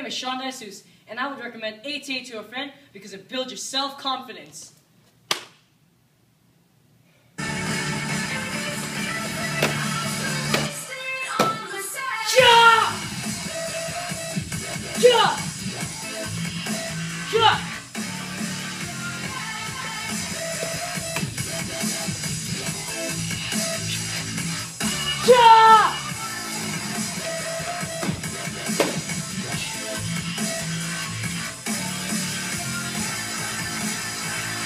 Name is Shawn Jesus, and I would recommend ATA to a friend because it builds your self-confidence. Yeah! Yeah! Yeah! Yeah!